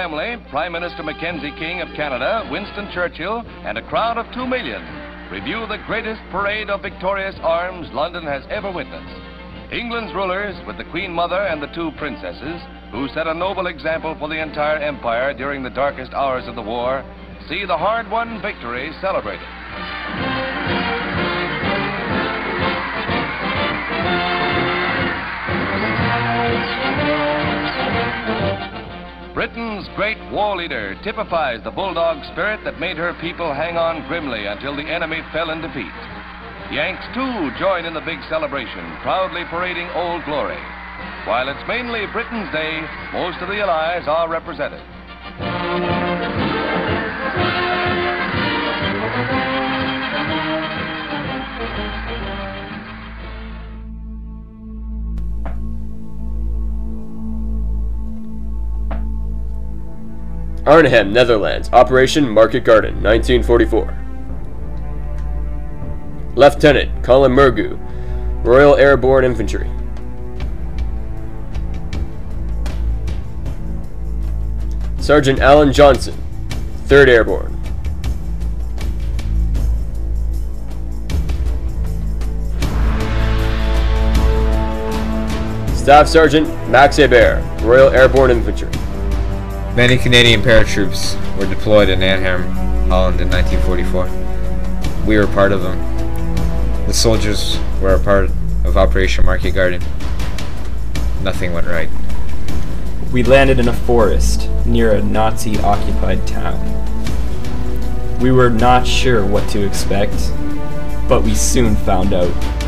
family, Prime Minister Mackenzie King of Canada, Winston Churchill, and a crowd of two million review the greatest parade of victorious arms London has ever witnessed. England's rulers, with the Queen Mother and the two princesses, who set a noble example for the entire empire during the darkest hours of the war, see the hard-won victory celebrated. Britain's great war leader typifies the bulldog spirit that made her people hang on grimly until the enemy fell in defeat. Yanks, too, join in the big celebration, proudly parading Old Glory. While it's mainly Britain's day, most of the Allies are represented. Arnhem, Netherlands. Operation Market Garden, 1944. Lieutenant Colin Murgu, Royal Airborne Infantry. Sergeant Allan Johnson, 3rd Airborne. Staff Sergeant Max Hebert, Royal Airborne Infantry. Many Canadian paratroops were deployed in Arnhem, Holland in 1944. We were part of them. The soldiers were a part of Operation Market Garden. Nothing went right. We landed in a forest near a Nazi occupied town. We were not sure what to expect, but we soon found out.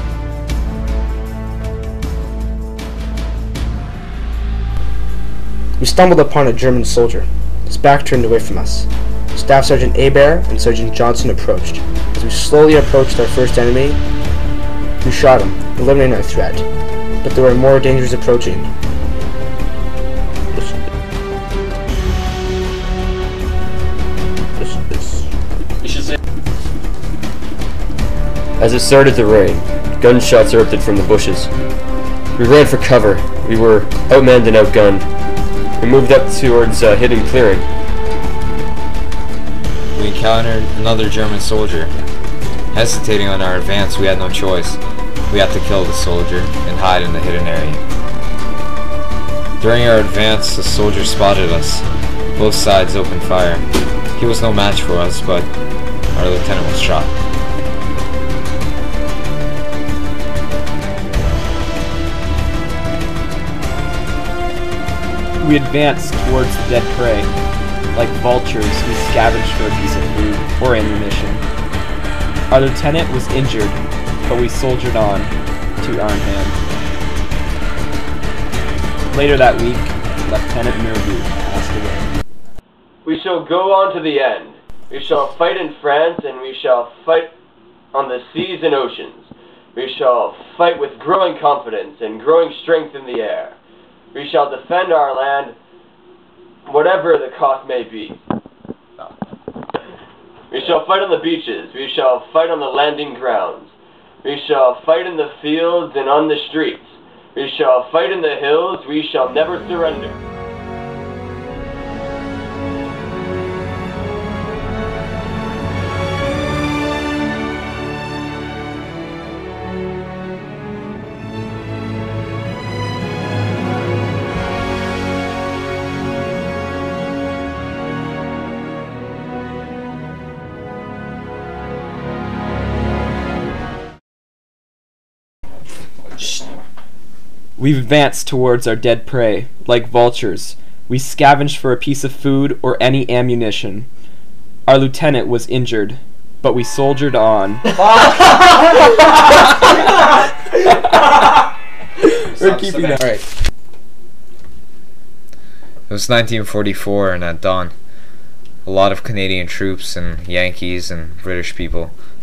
We stumbled upon a German soldier. His back turned away from us. Staff Sergeant Hebert and Sergeant Johnson approached. As we slowly approached our first enemy, we shot him, eliminating our threat. But there were more dangers approaching. As it started to rain, gunshots erupted from the bushes. We ran for cover. We were outmanned and outgunned. We moved up towards a hidden clearing. We encountered another German soldier. Hesitating on our advance, we had no choice. We had to kill the soldier and hide in the hidden area. During our advance, the soldier spotted us. Both sides opened fire. He was no match for us, but our lieutenant was shot. We advanced towards the dead prey. Like vultures, we scavenged for a piece of food or ammunition. Our lieutenant was injured, but we soldiered on to Arnhem. Later that week, Lieutenant Murgu passed away. We shall go on to the end. We shall fight in France, and we shall fight on the seas and oceans. We shall fight with growing confidence and growing strength in the air. We shall defend our land, whatever the cost may be. We shall fight on the beaches. We shall fight on the landing grounds. We shall fight in the fields and on the streets. We shall fight in the hills. We shall never surrender. We advanced towards our dead prey, like vultures. We scavenged for a piece of food or any ammunition. Our lieutenant was injured, but we soldiered on. We're keeping that. Alright. It was 1944, and at dawn, a lot of Canadian troops and Yankees and British people